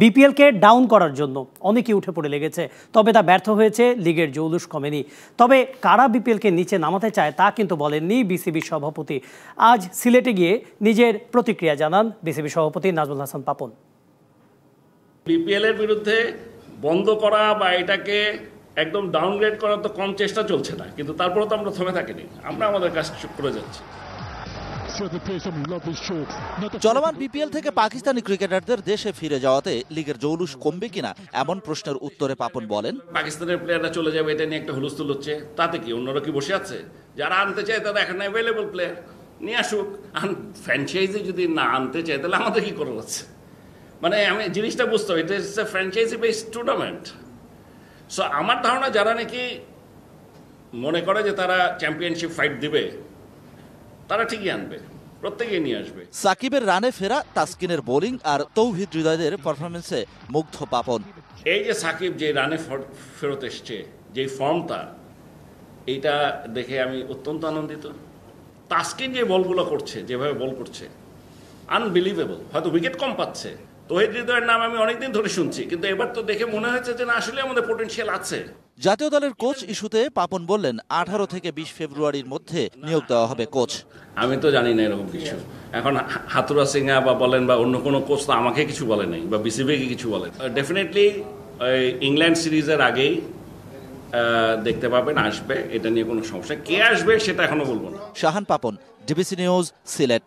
বিপিএলকে down করার জন্য অনেকেই উঠে পড়ে লেগেছে, তবে তা ব্যর্থ হয়েছে, লিগের জৌলুস কমেনি। তবে কারা বিপিএলকে নিচে নামাতে চায় তা কিন্তু বলেননি বিসিবির সভাপতি। আজ সিলেটে গিয়ে নিজের প্রতিক্রিয়া জানান বিসিবি সভাপতি নাজমুল হাসান পাপন। বিপিএল এর বিরুদ্ধে বন্ধ করা বা এটাকে একদম ডাউনগ্রেড করার তো কম চেষ্টা চলছে না, কিন্তু তারপরে তো আমরা থেমে থাকিনি। আমরা আমাদের কাজ করে যাচ্ছি। চলমান বিপিএল থেকে পাকিস্তানি ক্রিকেটারদের দেশে ফিরে যাওয়াতে লিগের জৌলুস কমবে কিনা এমন প্রশ্নের উত্তরে পাপন বলেন। পাকিস্তানের প্লেয়াররা চলে যাবে এটা নিয়ে একটা হুলস্থুল হচ্ছে। তাতে কি অন্যরা কি বসে আছে? যারা আনতে চায় তারা এখন অ্যাভেলেবল প্লেয়ার নিয়ে আসুক। ফ্র্যাঞ্চাইজি যদি না আনতে চায় তাহলে আমাদের কি করার আছে? মানে আমি জিনিসটা বুঝতে হবে এটা ফ্র্যাঞ্চাইজি বেস টুর্নামেন্ট সো আমার ধারণা যারা নাকি মনে করে যে তারা চ্যাম্পিয়নশিপ ফাইট দিবে তারা ঠিকই আনবে প্রত্যেকেই নিয়ে আসবে। সাকিবের রানে ফেরা তাসকিনের বোলিং আর তৌহিদ হৃদয়দের পারফরমেন্সে মুগ্ধ পাপন। এই যে সাকিব যে রানে ফেরত এসছে যে ফর্মটা এইটা দেখে আমি অত্যন্ত আনন্দিত। তাস্কিন যে বলগুলো করছে যেভাবে বল করছে আনবিলিভেবল হয়তো উইকেট কম পাচ্ছে। তহিদ হৃদয়ের নাম আমি অনেকদিন ধরে শুনছি কিন্তু এবার তো দেখে মনে হয়েছে যে না আসলে আমাদের পোটেনশিয়াল আছে। জাতীয় দলের কোচ ইস্যুতে পাপন বললেন আঠারো থেকে বিশ ফেব্রুয়ারির মধ্যে নিয়োগ দেওয়া হবে কোচ। আমি তো জানি না এরকম কিছু। এখন হাতুরা সিংহা বা বলেন বা অন্য কোনো কোচ তো আমাকে কিছু বলে নাই বা বিসিবিকে কিছু বলে ডেফিনেটলি ইংল্যান্ড সিরিজের আগেই দেখতে পাবেন আসবে এটা নিয়ে কোনো সমস্যা কে আসবে সেটা এখনও বলব না। Shahan Papon DBC news Sylhet.